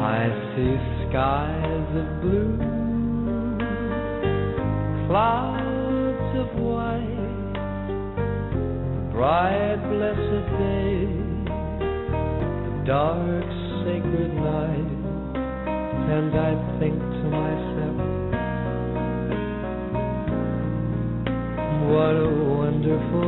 I see skies of blue, clouds of white, bright blessed day, the dark sacred night, and I think to myself, what a wonderful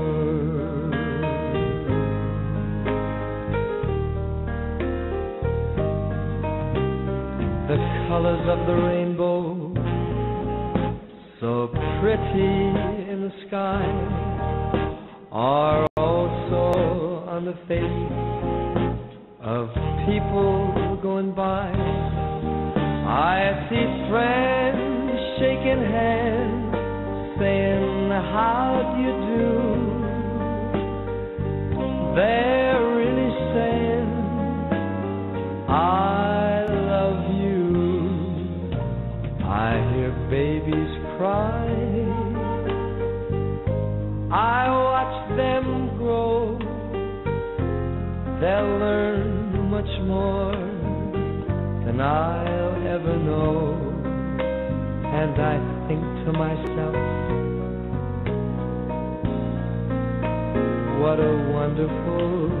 Colors of the rainbow, so pretty in the sky, are also on the faces of people going by. I see friends shaking hands, saying, How do you do? Babies cry. I watch them grow. They'll learn much more than I'll ever know. And I think to myself, what a wonderful